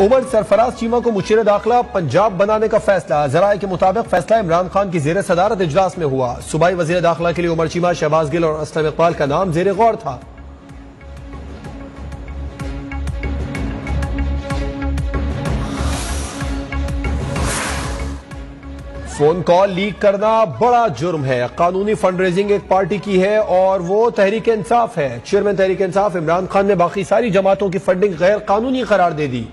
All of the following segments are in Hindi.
उमर सरफराज चीमा को मुशीर दाखिला पंजाब बनाने का फैसला। जराये के मुताबिक फैसला इमरान खान की जेर सदारत इजलास में हुआ। सूबाई वज़ीर दाखिला के लिए उमर चीमा, शहबाज गिल और असलम इकबाल का नाम जेर गौर था। फ़ोन कॉल लीक करना बड़ा जुर्म है। कानूनी फंड रेजिंग एक पार्टी की है और वो तहरीक इंसाफ है। चेयरमैन तहरीक इंसाफ इमरान खान ने बाकी सारी जमातों की फंडिंग गैर कानूनी करार दे दी।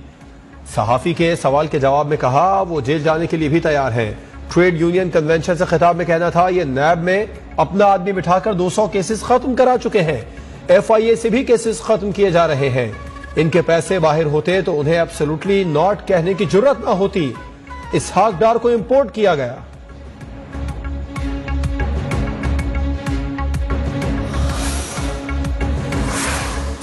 सहाफी के सवाल के जवाब में कहा, वो जेल जाने के लिए भी तैयार है। ट्रेड यूनियन कन्वेंशन से खिताब में कहना था, ये नैब में अपना आदमी बिठाकर 200 केसेस खत्म करा चुके हैं। एफआईए से भी केसेस खत्म किए जा रहे हैं। इनके पैसे बाहर होते तो उन्हें एब्सोल्युटली नॉट कहने की ज़रूरत ना होती। इस डार को इम्पोर्ट किया गया।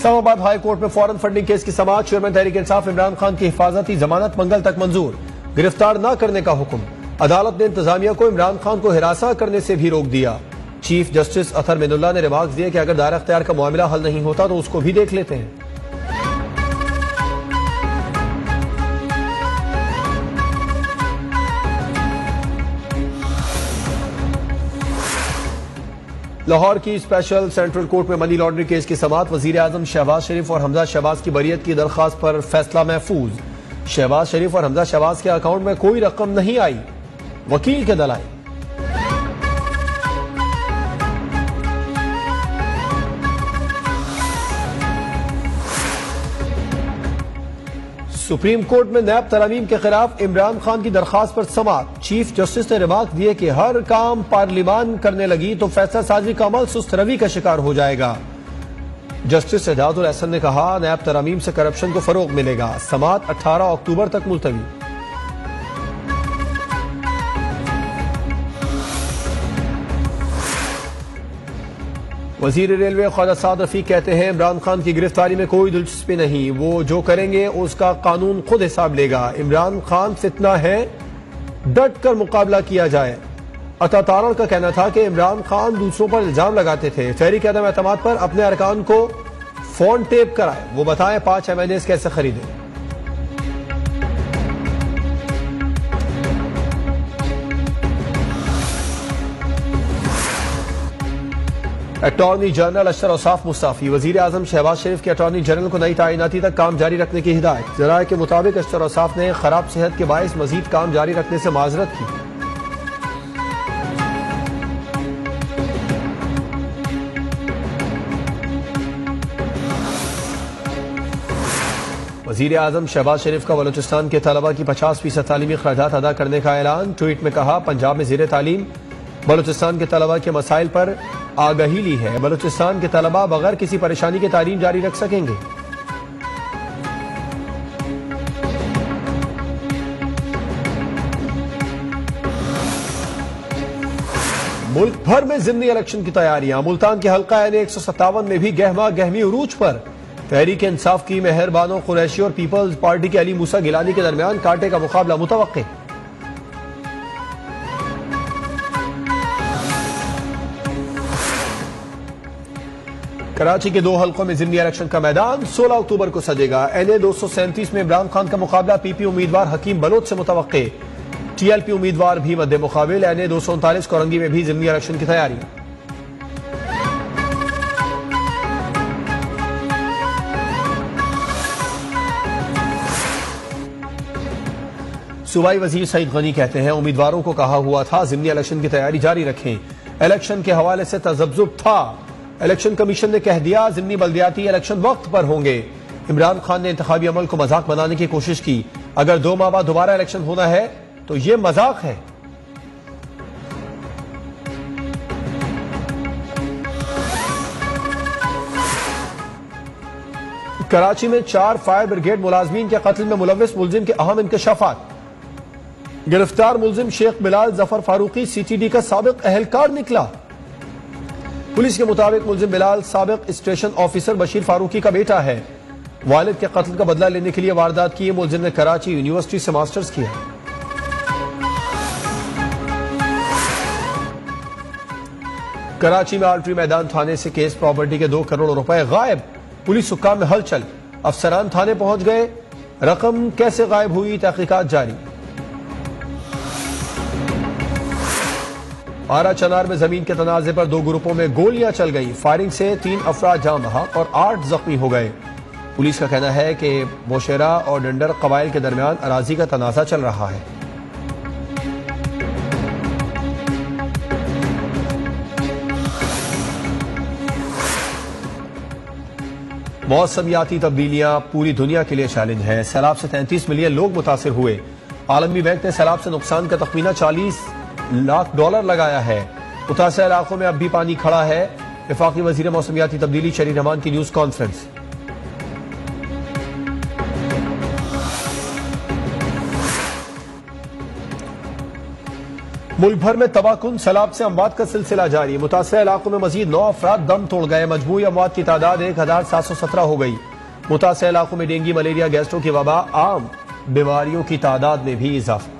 इस्लामाबाद हाई कोर्ट में फॉरन फंडिंग केस की समाज चेयरमैन तहरीक इंसाफ इमरान खान की हिफाजती जमानत मंगल तक मंजूर। गिरफ़्तार न करने का हुक्म। अदालत ने इंतजामिया को इमरान खान को हिरासा करने से भी रोक दिया। चीफ जस्टिस अथर मिनुल्ला ने रिमार्क दिए कि अगर दायरा अख्तियार का मामला हल नहीं होता तो उसको भी देख लेते हैं। लाहौर की स्पेशल सेंट्रल कोर्ट में मनी लॉन्ड्रिंग केस की समात वज़ीर आज़म शहबाज शरीफ और हमजा शहबाज की बरीत की दरख्वास्त पर फैसला महफूज। शहबाज शरीफ और हमजा शहबाज के अकाउंट में कोई रकम नहीं आई। वकील के दलाई सुप्रीम कोर्ट में नैब तरामीम के खिलाफ इमरान खान की दरखास्त पर समाप्त चीफ जस्टिस ने रिमार्क दिए कि हर काम पार्लिमान करने लगी तो फैसला साजी का अमल सुस्त रवि का शिकार हो जाएगा। जस्टिस एजाजुल एहसन ने कहा, नैब तरामीम से करप्शन को फरोग मिलेगा। समात 18 अक्टूबर तक मुलतवी। वज़ीर रेलवे ख्वाजा साद रफीक कहते हैं, इमरान खान की गिरफ्तारी में कोई दिलचस्पी नहीं। वो जो करेंगे, उसका कानून खुद हिसाब लेगा। इमरान खान फितना है डट कर मुकाबला किया जाए। अता तारण का कहना था कि इमरान खान दूसरों पर इल्ज़ाम लगाते थे। तहरीक अदम एतम पर अपने अरकान को फ़ोन टेप कराए। वो बताएँ, पाँच एम कैसे खरीदे? अटॉर्नी जनरल अशर औसाफ मुस्ताफी वज़ीर आज़म शहबाज शरीफ के अटॉर्नी जनरल को नई तैनाती तक काम जारी रखने की हिदायत। जराये के मुताबिक अशर औसाफ ने खराब सेहत के बायस मजीद काम जारी रखने से माजरत की। वज़ीर आज़म शहबाज शरीफ का बलोचिस्तान के तलबा की पचास फ़ीसद तालीमी अखराज अदा करने का ऐलान। ट्वीट में कहा, पंजाब में जेर तालीम बलोचिस्तान के तलबा के मसाइल पर आगही ली है। बलूचिस्तान के तलबा बगैर किसी परेशानी के तालीम जारी रख सकेंगे। मुल्क भर में जिमनी इलेक्शन की तैयारियाँ। मुल्तान के हल्का एन एक सौ सत्तावन में भी गहमा गहमी उरूज पर। तहरीक इंसाफ की मेहरबानों कुरैशी और पीपल्स पार्टी के अली मूसा गिलानी के दरमियान कांटे का मुकाबला मुतव कराची के दो हल्कों में जिमनी इलेक्शन का मैदान 16 अक्टूबर को सजेगा। एनए दो सौ सैंतीस में इमरान खान का मुकाबला, पीपी उम्मीदवार हकीम बलोच से मुतव टीएलपी उम्मीदवार भी मध्य मुकाबिल, एनए दो सौ उनतालीस कोरंगी में भी जिमनी इलेक्शन की तैयारी। सूबाई वज़ीर सईद गनी कहते हैं, उम्मीदवारों को कहा हुआ था, जिमनी इलेक्शन की तैयारी जारी रखें। इलेक्शन के हवाले से तजब्जुब था। इलेक्शन कमीशन ने कह दिया जिमनी बल्दियाती इलेक्शन वक्त पर होंगे। इमरान खान ने इंतबी अमल को मज़ाक बनाने की कोशिश की। अगर दो माह बाद दोबारा इलेक्शन होना है तो यह मज़ाक है। कराची में चार फायर ब्रिगेड मुलाजमीन के कत्ल में मुलविस मुलजिम के अहम इंकशाफात। गिरफ़्तार मुलजिम शेख बिलाल ज़फ़र फारूकी सीटीडी का सबक अहलकार निकला। पुलिस के मुताबिक मुलजिम बिलाल सबक स्टेशन ऑफिसर बशीर फारूकी का बेटा है। वालिद के कत्ल का बदला लेने के लिए वारदात की मुलजिम ने कराची यूनिवर्सिटी से मास्टर्स किया। कराची में आर्ट्री मैदान थाने से केस प्रॉपर्टी के दो करोड़ रुपए गायब। पुलिस हुक्का में हलचल। अफसरान थाने पहुँच गए। रकम कैसे गायब हुई? तहकीकत जारी। आरा चनार में ज़मीन के तनाजे पर दो ग्रुपों में गोलियाँ चल गई। फायरिंग से तीन अफराद जाम बहक और आठ जख्मी हो गए। पुलिस का कहना है कि मोशेरा और डंडर कबाइल के दरमियान अराजी का तनाजा चल रहा है। मौसमियाती तब्दीलियाँ पूरी दुनिया के लिए चैलेंज है। सैलाब से तैंतीस मिलियन लोग मुतासर हुए। आलमी बैंक ने सैलाब से नुकसान का तखमीना चालीस लाख डॉलर लगाया है। मुतासर इलाकों में अब भी पानी खड़ा है। विफाकी वज़ीर मौसमियाती तब्दीली शरी रहमान की न्यूज़ कॉन्फ्रेंस। मुल्क भर में तबाकुन सैलाब से अमवात का सिलसिला जारी। मुतासर इलाकों में मजीद नौ अफराद दम तोड़ गए। मजमू अमवात की तादाद एक हज़ार सात सौ सत्रह हो गई। मुतासर इलाकों में डेंगू, मलेरिया, गैस्ट्रो की वबा आम बीमारियों की तादाद में भी इजाफा।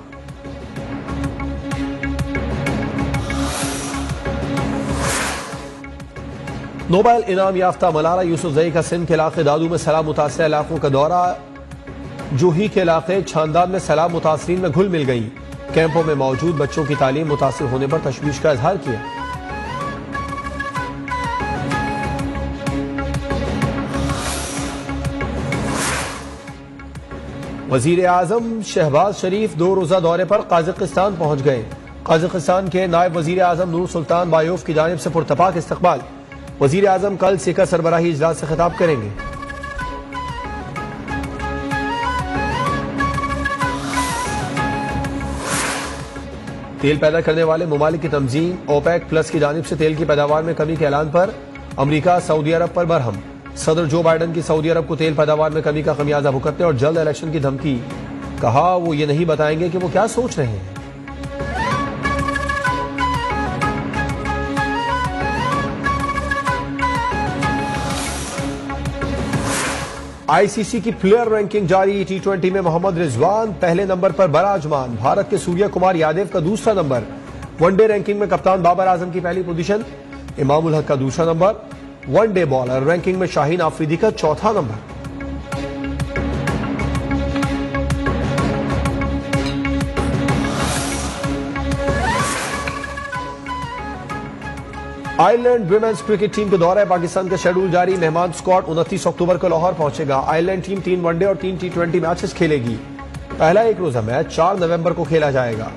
नोबेल इनाम याफ्ता मलारा यूसुफ जई का सिंध के इलाके दादू में सैलाब मुतासर इलाकों का दौरा जूही के इलाके छानदान में सैलाब मुतासरीन में घुल मिल गई कैंपों में मौजूद बच्चों की तालीम मुतासर होने पर तशवीश का इजहार किया वज़ीर आज़म शहबाज शरीफ दो रोजा दौरे पर काजकिस्तान पहुँच गए काजकिस्तान के नायब वज़ीर आज़म नूर सुल्तान बायोफ की जानब से पुरतपाक इस्तकबाल वज़ीर आज़म कल सिका सरबराही इजलास से खिताब करेंगे। तेल पैदा करने वाले ममालिक की तंजीम ओपैक प्लस की जानब से तेल की पैदावार में कमी के ऐलान पर अमरीका, सऊदी अरब पर बरहम। सदर जो बाइडन की सऊदी अरब को तेल पैदावार में कमी का खमियाजा भुगतने और जल्द इलेक्शन की धमकी। कहा वो ये नहीं बताएँगे कि वो क्या सोच रहे हैं। आईसीसी की प्लेयर रैंकिंग जारी टी ट्वेंटी में मोहम्मद रिजवान पहले नंबर पर बराजमान। भारत के सूर्य कुमार यादव का दूसरा नंबर। वनडे रैंकिंग में कप्तान बाबर आज़म की पहली पोजीशन, इमामुल हक का दूसरा नंबर। वनडे बॉलर रैंकिंग में शाहीन आफरीदी का चौथा number. Ireland women's cricket team के दौरे, पाकिस्तान का शेड्यूल जारी, मेहमान स्कॉट उनतीस अक्टूबर को लाहौर पहुंचेगा। आयरलैंड टीम तीन वनडे और तीन टी ट्वेंटी मैचेस खेलेगी। पहला एक रोजा मैच, चार नवंबर को खेला जाएगा।